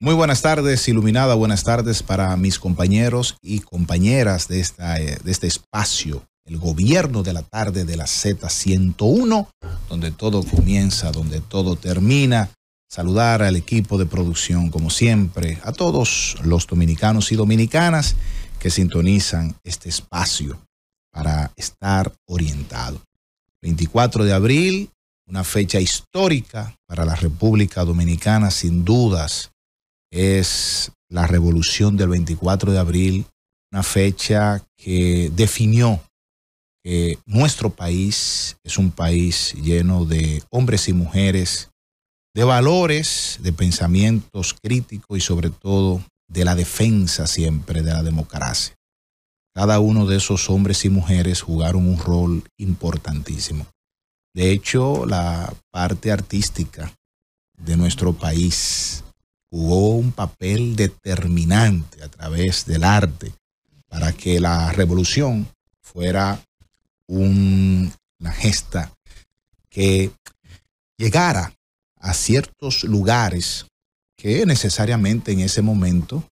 Muy buenas tardes, iluminada, buenas tardes para mis compañeros y compañeras de, eh, de este espacio, el gobierno de la tarde de la Z101, donde todo comienza, donde todo termina. Saludar al equipo de producción, como siempre, a todos los dominicanos y dominicanas que sintonizan este espacio para estar orientado. 24 de abril, una fecha histórica para la República Dominicana, sin dudas es la revolución del 24 de abril, una fecha que definió que nuestro país es un país lleno de hombres y mujeres, de valores, de pensamientos críticos y sobre todo de la defensa siempre de la democracia. Cada uno de esos hombres y mujeres jugaron un rol importantísimo. De hecho, la parte artística de nuestro país jugó un papel determinante a través del arte para que la revolución fuera una gesta que llegara a ciertos lugares que necesariamente en ese momento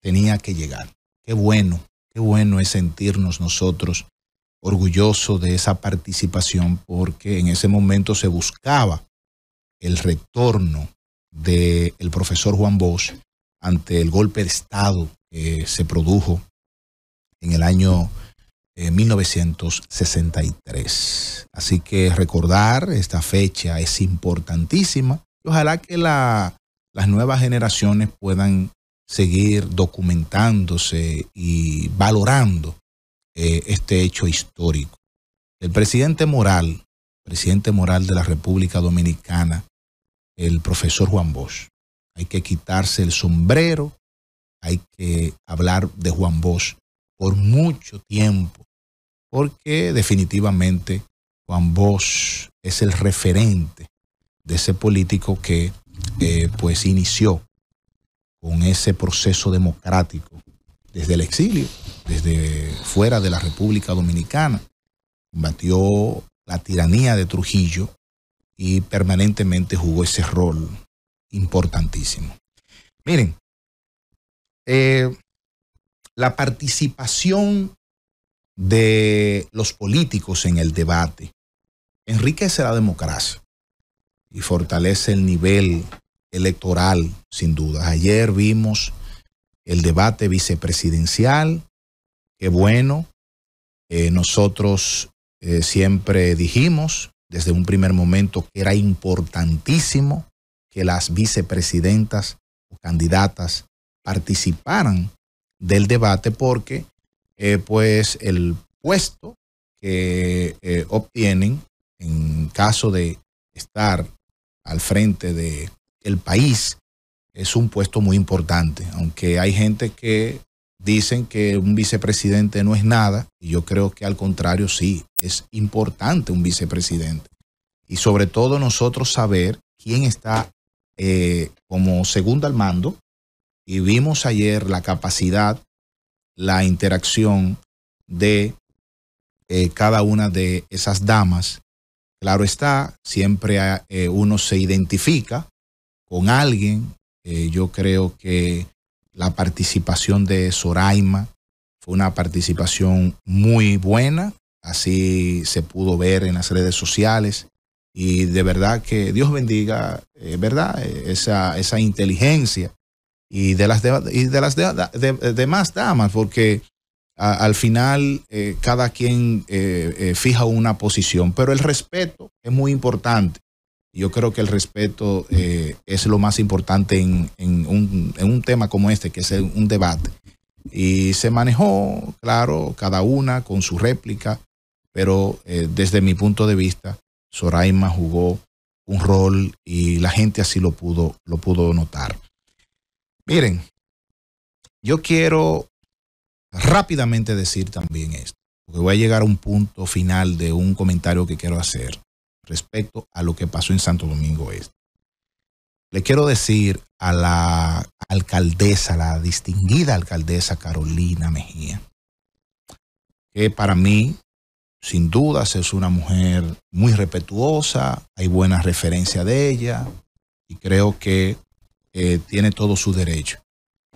tenía que llegar. Qué bueno, qué bueno es sentirnos nosotros orgullosos de esa participación porque en ese momento se buscaba el retorno del profesor Juan Bosch ante el golpe de Estado que se produjo en el año 1963. Eh, Así que recordar esta fecha es importantísima y ojalá que las nuevas generaciones puedan seguir documentándose y valorando eh, este hecho histórico. El presidente moral, presidente moral de la República Dominicana, el profesor Juan Bosch. Hay que quitarse el sombrero, hay que hablar de Juan Bosch por mucho tiempo, porque definitivamente Juan Bosch es el referente de ese político que eh, pues inició con ese proceso democrático desde el exilio, desde fuera de la República Dominicana, combatió la tiranía de Trujillo y permanentemente jugó ese rol importantísimo. Miren, eh, la participación de los políticos en el debate enriquece la democracia y fortalece el nivel electoral, sin duda. Ayer vimos el debate vicepresidencial, qué bueno. Eh, nosotros eh, siempre dijimos desde un primer momento que era importantísimo que las vicepresidentas o candidatas participaran del debate porque eh, pues el puesto que obtienen en caso de estar al frente del el país es un puesto muy importante, aunque hay gente que dicen que un vicepresidente no es nada, y yo creo que al contrario sí, es importante un vicepresidente. Y sobre todo nosotros saber quién está eh, como segundo al mando. Y vimos ayer la capacidad, la interacción de eh, cada una de esas damas. Claro está, siempre eh, uno se identifica con alguien. yo creo que la participación de Soraima fue una participación muy buena, así se pudo ver en las redes sociales. Y de verdad que Dios bendiga, eh, ¿verdad? Esa, esa inteligencia y de las, de, de las demás damas, porque al final eh, cada quien eh, fija una posición, pero el respeto es muy importante. Yo creo que el respeto eh, es lo más importante en, un, tema como este, que es un debate. Y se manejó, claro, cada una con su réplica, pero eh, desde mi punto de vista, Soraima jugó un rol y la gente así lo pudo, lo pudo notar. Miren, yo quiero rápidamente decir también esto, porque voy a llegar a un punto final de un comentario que quiero hacer respecto a lo que pasó en Santo Domingo Este. Le quiero decir a la alcaldesa, la distinguida alcaldesa Carolina Mejía, que para mí, sin dudas, es una mujer muy respetuosa, hay buena referencia de ella y creo que eh, tiene todo su derecho.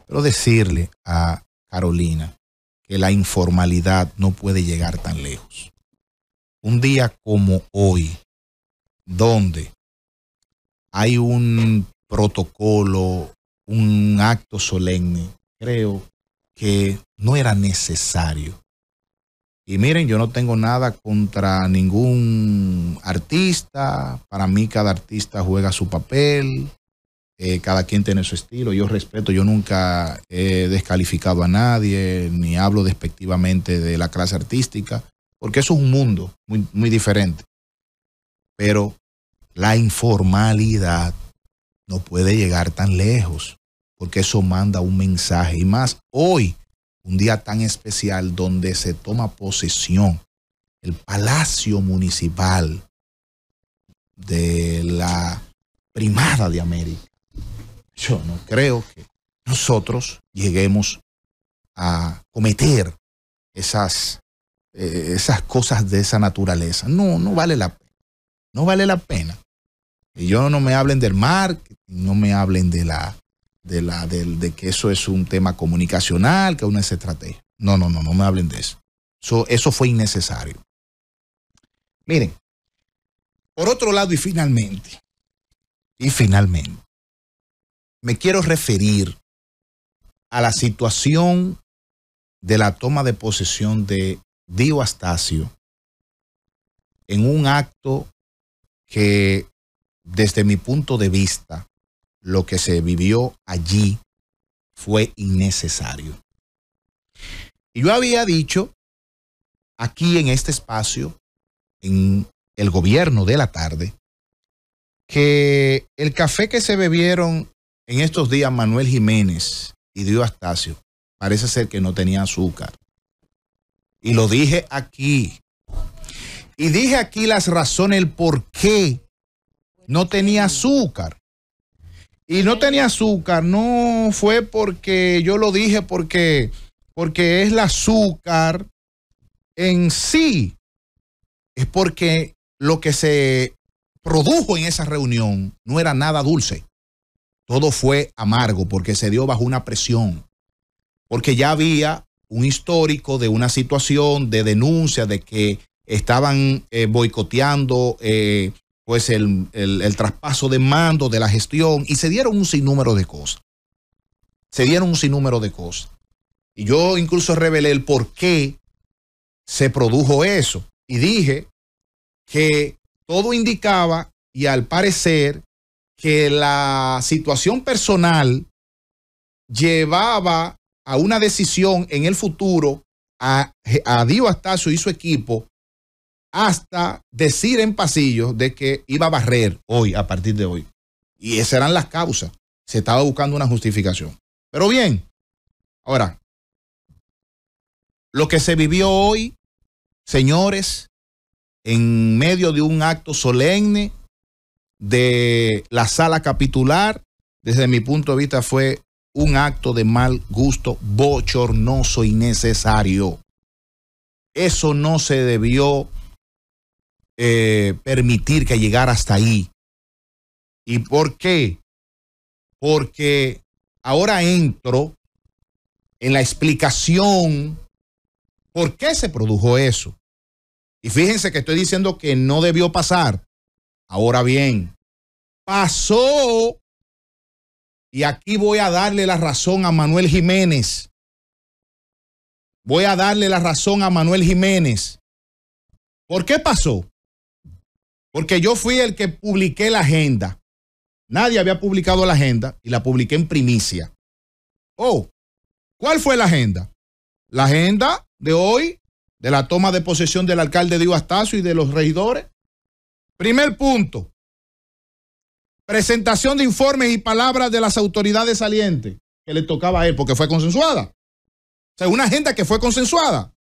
Pero decirle a Carolina que la informalidad no puede llegar tan lejos. Un día como hoy, donde hay un protocolo, un acto solemne, creo que no era necesario. Y miren, yo no tengo nada contra ningún artista. Para mí cada artista juega su papel. Eh, cada quien tiene su estilo. Yo respeto, yo nunca he descalificado a nadie, ni hablo despectivamente de la clase artística, porque eso es un mundo muy, muy diferente. Pero la informalidad no puede llegar tan lejos, porque eso manda un mensaje. Y más hoy, un día tan especial donde se toma posesión el Palacio Municipal de la Primada de América. Yo no creo que nosotros lleguemos a cometer esas, eh, esas cosas de esa naturaleza. No, no vale la pena. No vale la pena. Y yo no me hablen del mar, no me hablen de la, de la, de, que eso es un tema comunicacional, que es una estrategia. No, no, no, no me hablen de eso. Eso, eso fue innecesario. Miren, por otro lado y finalmente, y finalmente, me quiero referir a la situación de la toma de posesión de Dio Astacio en un acto que desde mi punto de vista, lo que se vivió allí fue innecesario. Y yo había dicho aquí en este espacio, en el gobierno de la tarde, que el café que se bebieron en estos días Manuel Jiménez y Dio Astacio parece ser que no tenía azúcar. Y lo dije aquí. Y dije aquí las razones, el por qué no tenía azúcar. Y no tenía azúcar, no fue porque yo lo dije porque, porque es el azúcar en sí. Es porque lo que se produjo en esa reunión no era nada dulce. Todo fue amargo porque se dio bajo una presión. Porque ya había un histórico de una situación de denuncia de que estaban eh, boicoteando eh, pues el, traspaso de mando de la gestión y se dieron un sinnúmero de cosas. Se dieron un sinnúmero de cosas. Y yo incluso revelé el por qué se produjo eso. Y dije que todo indicaba y al parecer que la situación personal llevaba a una decisión en el futuro a, a Dio Astacio y su equipo hasta decir en pasillo de que iba a barrer hoy, a partir de hoy. Y esas eran las causas. Se estaba buscando una justificación. Pero bien, ahora, lo que se vivió hoy, señores, en medio de un acto solemne de la sala capitular, desde mi punto de vista fue un acto de mal gusto, bochornoso y necesario. Eso no se debió eh, permitir que llegara hasta ahí. ¿Y por qué? Porque ahora entro en la explicación por qué se produjo eso. Y fíjense que estoy diciendo que no debió pasar. Ahora bien, pasó. Y aquí voy a darle la razón a Manuel Jiménez. Voy a darle la razón a Manuel Jiménez. ¿Por qué pasó? Porque yo fui el que publiqué la agenda. Nadie había publicado la agenda y la publiqué en primicia. Oh, ¿cuál fue la agenda? La agenda de hoy, de la toma de posesión del alcalde Dio Astacio y de los regidores. Primer punto. Presentación de informes y palabras de las autoridades salientes que le tocaba a él porque fue consensuada. O sea, una agenda que fue consensuada.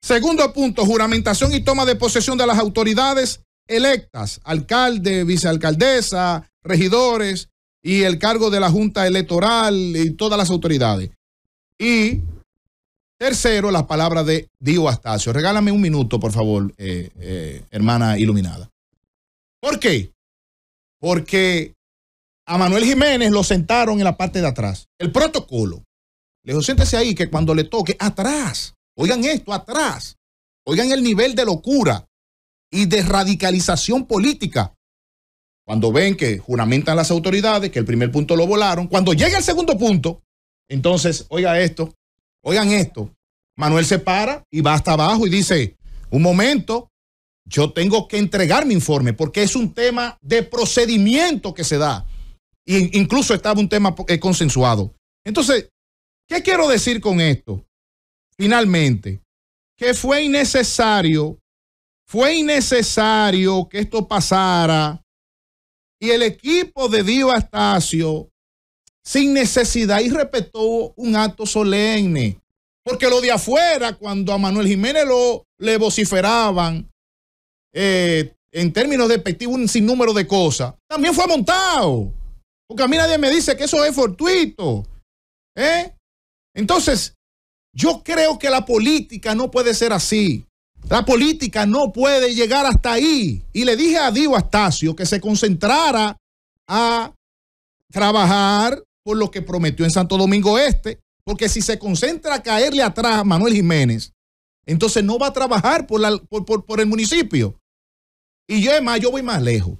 Segundo punto, juramentación y toma de posesión de las autoridades electas, alcalde, vicealcaldesa, regidores y el cargo de la Junta Electoral y todas las autoridades. Y tercero, las palabras de Dio Astacio. Regálame un minuto, por favor, eh, eh, hermana iluminada. ¿Por qué? Porque a Manuel Jiménez lo sentaron en la parte de atrás. El protocolo. Le dijo, siéntese ahí que cuando le toque, atrás. Oigan esto, atrás. Oigan el nivel de locura y de radicalización política. Cuando ven que juramentan las autoridades, que el primer punto lo volaron, cuando llega el segundo punto, entonces, oiga esto, oigan esto, Manuel se para y va hasta abajo y dice, un momento, yo tengo que entregar mi informe porque es un tema de procedimiento que se da. E incluso estaba un tema eh, consensuado. Entonces, ¿qué quiero decir con esto? Finalmente, que fue innecesario, fue innecesario que esto pasara y el equipo de Dio Astacio, sin necesidad, y respetó un acto solemne. Porque lo de afuera, cuando a Manuel Jiménez lo, le vociferaban eh, en términos despectivos un sinnúmero de cosas, también fue montado. Porque a mí nadie me dice que eso es fortuito. ¿eh? Entonces, yo creo que la política no puede ser así. La política no puede llegar hasta ahí. Y le dije a Dio Astacio que se concentrara a trabajar por lo que prometió en Santo Domingo Este, porque si se concentra a caerle atrás a Manuel Jiménez, entonces no va a trabajar por, el municipio. Y yo, más, yo voy más lejos.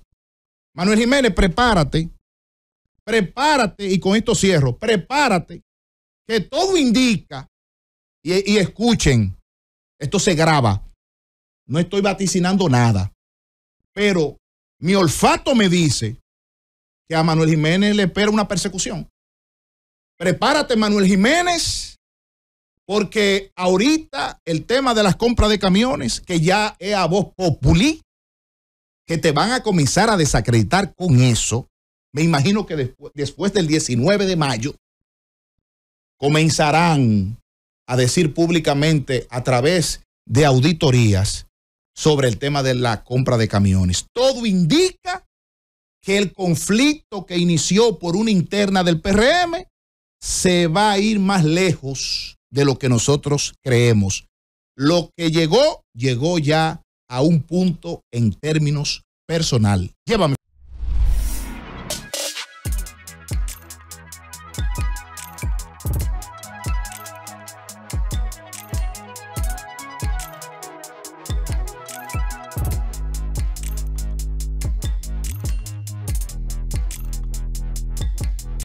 Manuel Jiménez, prepárate, prepárate, y con esto cierro, prepárate, que todo indica, y, y escuchen, esto se graba, no estoy vaticinando nada, pero mi olfato me dice que a Manuel Jiménez le espera una persecución. Prepárate, Manuel Jiménez, porque ahorita el tema de las compras de camiones, que ya es a voz populi, que te van a comenzar a desacreditar con eso, me imagino que después, después del 19 de mayo, comenzarán a decir públicamente a través de auditorías sobre el tema de la compra de camiones. Todo indica que el conflicto que inició por una interna del PRM se va a ir más lejos de lo que nosotros creemos. Lo que llegó, llegó ya a un punto en términos personal. Llévame.